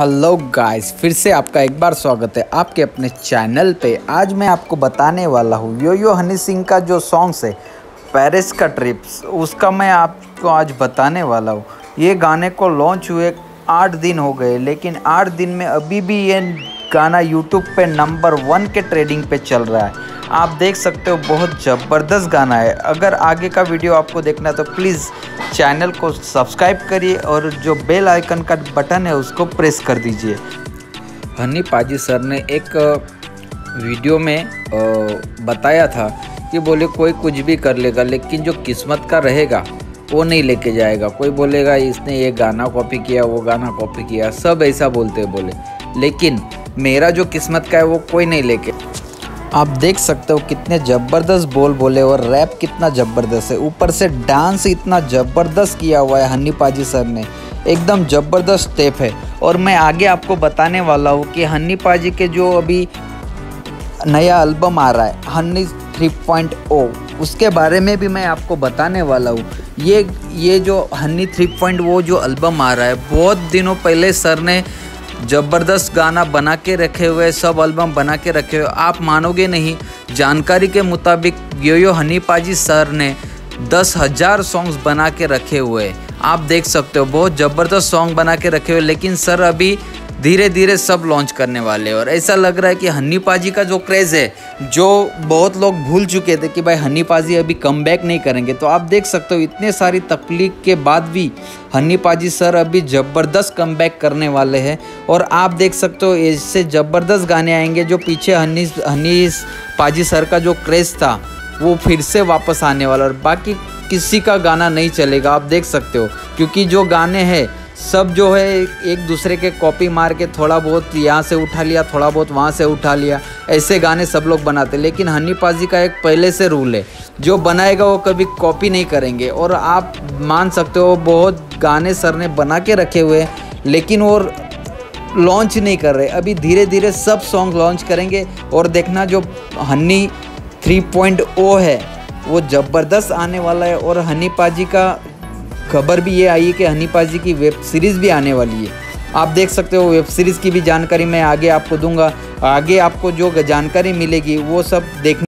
Hello guys, फिर से आपका एक बार स्वागत है आपके अपने चैनल पे। आज मैं आपको बताने वाला हूँ यो यो हनी सिंह का जो सॉन्ग्स है पेरिस का ट्रिप्स उसका मैं आपको आज बताने वाला हूँ। ये गाने को लॉन्च हुए आठ दिन हो गए, लेकिन आठ दिन में अभी भी ये गाना यूट्यूब पे नंबर वन के ट्रेडिंग पे चल रहा है। आप देख सकते हो, बहुत ज़बरदस्त गाना है। अगर आगे का वीडियो आपको देखना है तो प्लीज़ चैनल को सब्सक्राइब करिए और जो बेल आइकन का बटन है, उसको प्रेस कर दीजिए। हनी पाजी सर ने एक वीडियो में बताया था कि बोले, कोई कुछ भी कर लेगा, लेकिन जो किस्मत का रहेगा, वो नहीं लेके जाएगा। कोई बोलेगा, इसने ये गाना कॉपी किया, वो गाना कॉपी किया। सब ऐसा बोलते बोले। लेकिन मेरा जो किस्मत का है, वो कोई नहीं लेके आप देख सकते हो कितने ज़बरदस्त बोल बोले और रैप कितना ज़बरदस्त है। ऊपर से डांस इतना ज़बरदस्त किया हुआ है हनी पाजी सर ने। एकदम ज़बरदस्त स्टेप है। और मैं आगे आपको बताने वाला हूँ कि हनी पाजी के जो अभी नया एल्बम आ रहा है, हनी 3.0 उसके बारे में भी मैं आपको बताने वाला हूँ। ये ये जो हनी 3.0 जो एल्बम आ रहा है, बहुत दिनों पहले सर ने ज़बरदस्त गाना बना के रखे हुए, सब एल्बम बना के रखे हुए। आप मानोगे नहीं, जानकारी के मुताबिक यो यो हनी पाजी सर ने दस हज़ार सॉन्ग्स बना के रखे हुए। आप देख सकते हो, बहुत ज़बरदस्त सॉन्ग बना के रखे हुए, लेकिन सर अभी धीरे धीरे सब लॉन्च करने वाले और ऐसा लग रहा है कि हन्नी पाजी का जो क्रेज़ है, जो बहुत लोग भूल चुके थे कि भाई हन्नी पाजी अभी कम नहीं करेंगे तो आप देख सकते हो इतने सारी तकलीफ़ के बाद भी हन्नी पाजी सर अभी ज़बरदस्त कम करने वाले हैं। और आप देख सकते हो ऐसे ज़बरदस्त गाने आएँगे जो पीछे हन्नी हन्नी पाजी सर का जो क्रेज़ था, वो फिर से वापस आने वाला और बाकी किसी का गाना नहीं चलेगा, आप देख सकते हो, क्योंकि जो गाने हैं सब जो है एक दूसरे के कॉपी मार के थोड़ा बहुत यहाँ से उठा लिया, थोड़ा बहुत वहाँ से उठा लिया। ऐसे गाने सब लोग बनाते लेकिन हनी पाजी का एक पहले से रूल है, जो बनाएगा वो कभी कॉपी नहीं करेंगे। और आप मान सकते हो, बहुत गाने सर ने बना के रखे हुए लेकिन वो लॉन्च नहीं कर रहे। अभी धीरे धीरे सब सॉन्ग लॉन्च करेंगे, और देखना जो हनी 3.0 है, वो ज़बरदस्त आने वाला है, और हनी पाजी का खबर भी ये आई है कि हनीपा जी की वेब सीरीज़ भी आने वाली है। आप देख सकते हो वेब सीरीज़ की भी जानकारी मैं आगे आपको दूँगा। आगे आपको जो जानकारी मिलेगी, वो सब देखने